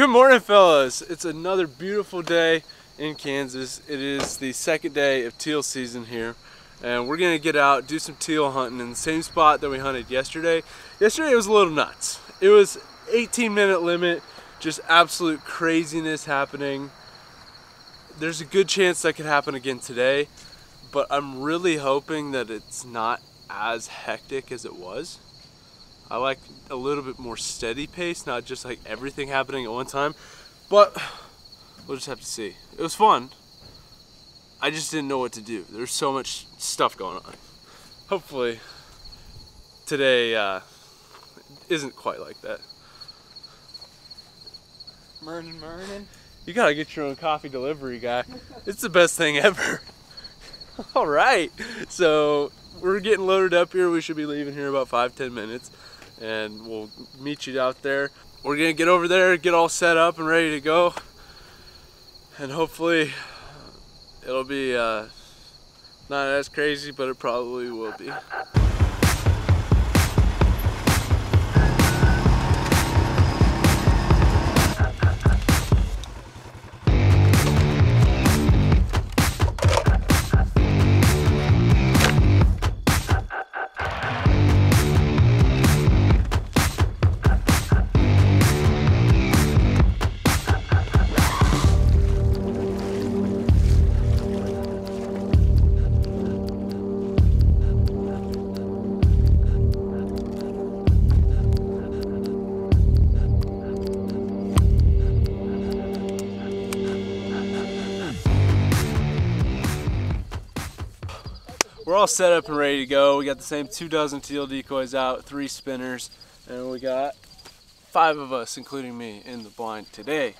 Good morning, fellas. It's another beautiful day in Kansas. It is the second day of teal season here, and we're gonna get out, do some teal hunting in the same spot that we hunted yesterday. Yesterday it was a little nuts. It was 18 minute limit, just absolute craziness happening. There's a good chance that could happen again today, but I'm really hoping that it's not as hectic as it was. I like a little bit more steady pace, not just like everything happening at one time. But we'll just have to see. It was fun. I just didn't know what to do. There's so much stuff going on. Hopefully today uh, isn't quite like that. Morning, morning. You gotta get your own coffee delivery guy. It's the best thing ever. All right, so we're getting loaded up here. We should be leaving here about five, ten minutes and we'll meet you out there. We're gonna get over there, get all set up and ready to go. And hopefully it'll be uh, not as crazy, but it probably will be. We're all set up and ready to go. We got the same two dozen teal decoys out, three spinners, and we got five of us, including me, in the blind today.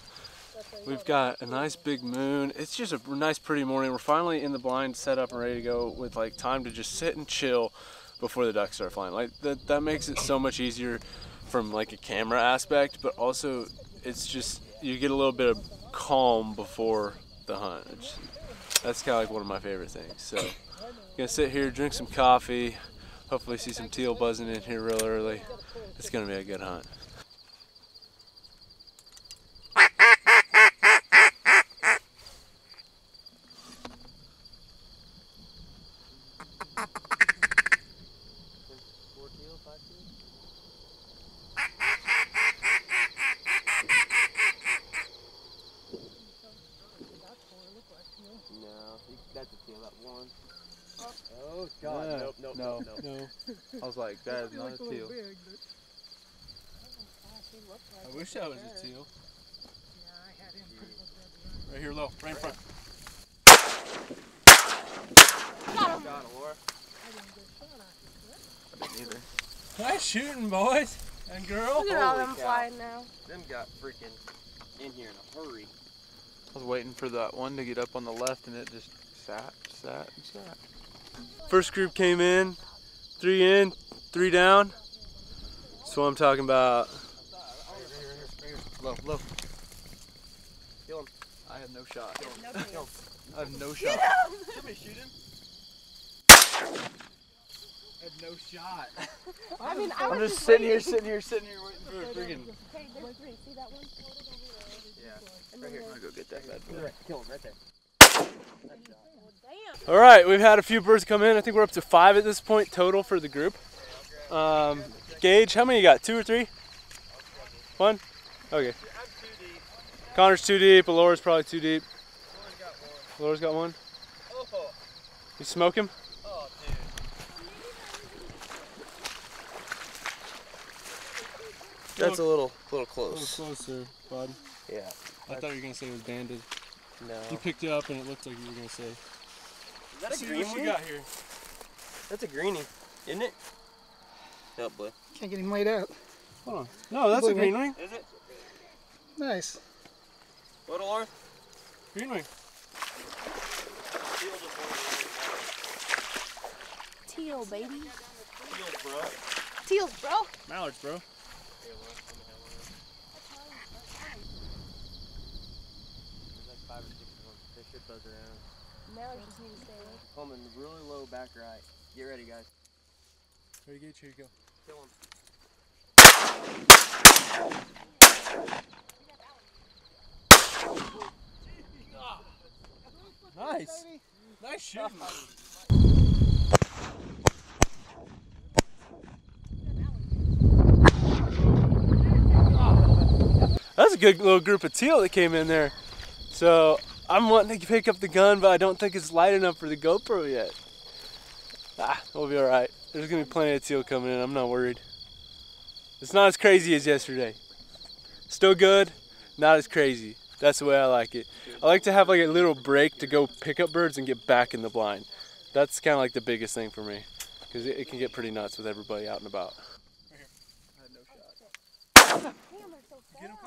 We've got a nice big moon. It's just a nice pretty morning. We're finally in the blind set up and ready to go with like time to just sit and chill before the ducks start flying. Like that, that makes it so much easier from like a camera aspect, but also it's just, you get a little bit of calm before the hunt. It's, that's kind of like one of my favorite things. So. Gonna sit here, drink some coffee, hopefully see some teal buzzing in here real early. It's gonna be a good hunt. No, that's a teal, that one. Oh god, Yeah, nope, nope, no, nope, nope. no. I was like, that is not a teal. I wish that was a teal. Right here low, right in front. Oh god, Laura. Neither. Nice shooting, boys and girl. Look at all Holy them cow. flying now. Them got freaking in here in a hurry. I was waiting for that one to get up on the left and it just sat, sat, and sat. First group came in, three in, three down. That's what I'm talking about. Low, low. Kill him. I have no shot. Kill him. Kill him. I have no shot. Somebody shoot him. I have no shot. I mean, I I'm was just sitting here, sitting here, sitting here waiting for a friggin' Okay, there's three. See that one? Yeah. Right here. I'm gonna go get that bad Right. boy. Kill him right there. the- Damn. All right, we've had a few birds come in. I think we're up to five at this point total for the group. Um, Gage, how many you got? Two or three? One? Okay. Connor's too deep. Alora's probably too deep. Alora's got one. Oh, You smoke him? oh. That's a little, little close. closer, bud. Yeah. I thought you were gonna say it was banded. No. You picked it up and it looked like you were gonna say. Is that a See green what you got here. That's a greenie, isn't it? Oh boy. Can't get him laid out. Hold on. No, that's a Blue green wing. Is it? Nice. What, Laura? Green wing. Teal, baby. Teal, bro. Teals, bro. Mallards, bro. There's like five or six of them. They should buzz around. Mailers just need to stay away. Coming really low back right. Get ready, guys. Ready to get you, go. Kill him. Nice. Nice shot. That's a good little group of teal that came in there. So I'm wanting to pick up the gun, but I don't think it's light enough for the GoPro yet. Ah, we'll be all right. There's gonna be plenty of teal coming in. I'm not worried. It's not as crazy as yesterday. Still good, not as crazy. That's the way I like it. I like to have like a little break to go pick up birds and get back in the blind. That's kind of like the biggest thing for me, because it, it can get pretty nuts with everybody out and about. Damn, they're so fast.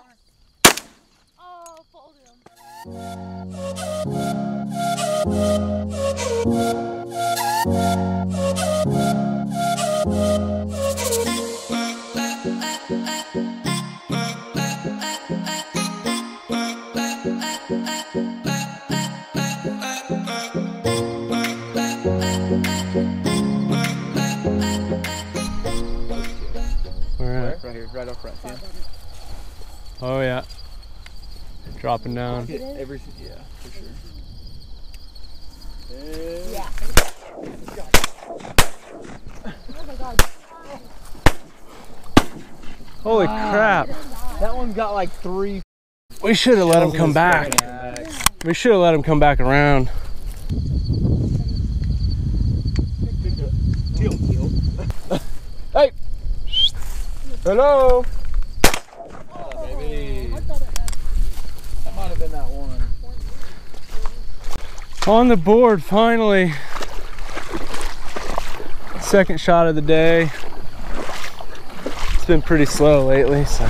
Oh, folded them. We're at. Right here, right up front. Yeah. Oh yeah. Dropping down. Hit every, yeah, for sure. Yeah. Oh my god. Holy crap! That one's got like three. We should have let him come back. We should have let him come back around. Hey! Hello! Oh, baby. That might have been that one. On the board, finally. Second shot of the day. It's been pretty slow lately, so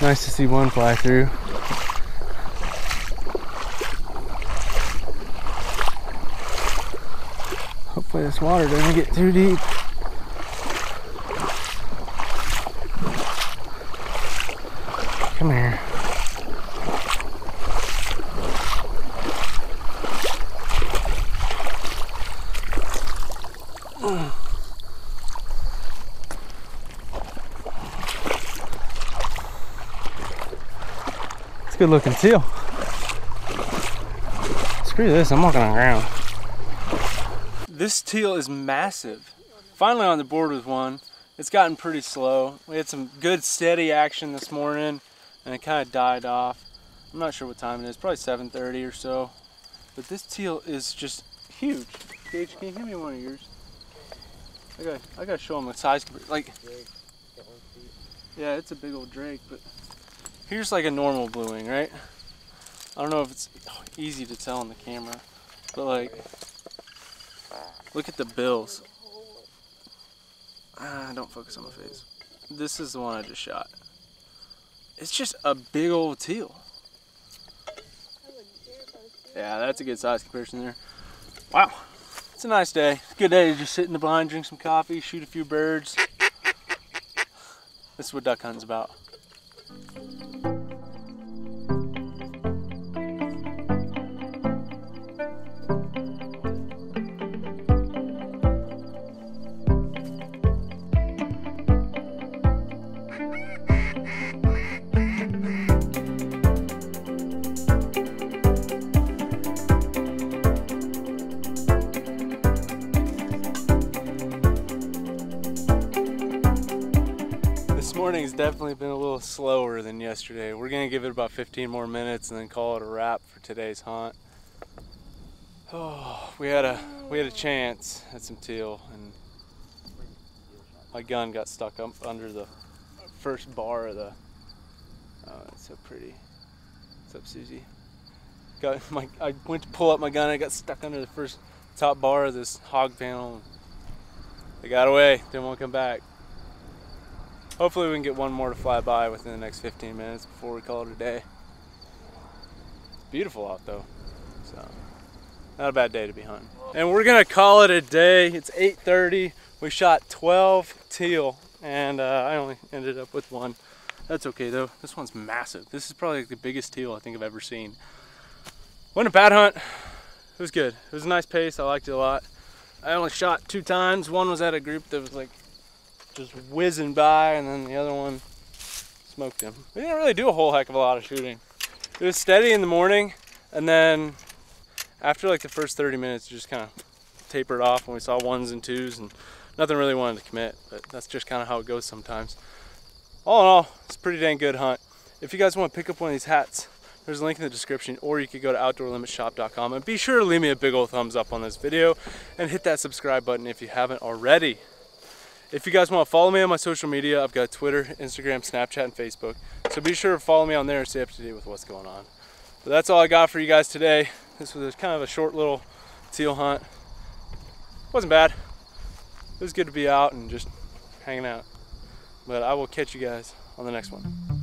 nice to see one fly through. Hopefully this water doesn't get too deep. Good looking teal. Screw this, I'm walking on ground. This teal is massive. Finally on the board with one. It's gotten pretty slow. We had some good steady action this morning and it kind of died off. I'm not sure what time it is, probably 7.30 or so. But this teal is just huge. Gage, can you give me one of yours? I got I gotta show him the size. compa- Like, yeah, it's a big old drake, but here's like a normal blue wing, right? I don't know if it's easy to tell on the camera, but like, look at the bills. Ah, don't focus on my face. This is the one I just shot. It's just a big old teal. Yeah, that's a good size comparison there. Wow. It's a nice day. Good day to just sit in the blind, drink some coffee, shoot a few birds. This is what duck hunting's about. Definitely been a little slower than yesterday. We're gonna give it about 15 more minutes and then call it a wrap for today's hunt. Oh, we had a we had a chance at some teal, and my gun got stuck up under the first bar of the. Oh, it's so pretty. What's up, Susie? Got my I went to pull up my gun. I got stuck under the first top bar of this hog panel. They got away. Didn't want to come back. Hopefully we can get one more to fly by within the next 15 minutes before we call it a day. It's beautiful out though, so not a bad day to be hunting. And we're gonna call it a day. It's 8:30. We shot 12 teal, and uh, I only ended up with one. That's okay though. This one's massive. This is probably like the biggest teal I think I've ever seen. Wasn't a bad hunt. It was good. It was a nice pace. I liked it a lot. I only shot two times. One was at a group that was like just whizzing by, and then the other one smoked him. We didn't really do a whole heck of a lot of shooting. It was steady in the morning, and then after like the first 30 minutes, just kind of tapered off when we saw ones and twos and nothing really wanted to commit. But that's just kind of how it goes sometimes. All in all, it's a pretty dang good hunt. If you guys want to pick up one of these hats, there's a link in the description, or you could go to outdoorlimitsshop.com and be sure to leave me a big old thumbs up on this video and hit that subscribe button if you haven't already. If you guys want to follow me on my social media, I've got Twitter, Instagram, Snapchat, and Facebook. So be sure to follow me on there and stay up to date with what's going on. But that's all I got for you guys today. This was kind of a short little teal hunt. Wasn't bad. It was good to be out and just hanging out. But I will catch you guys on the next one.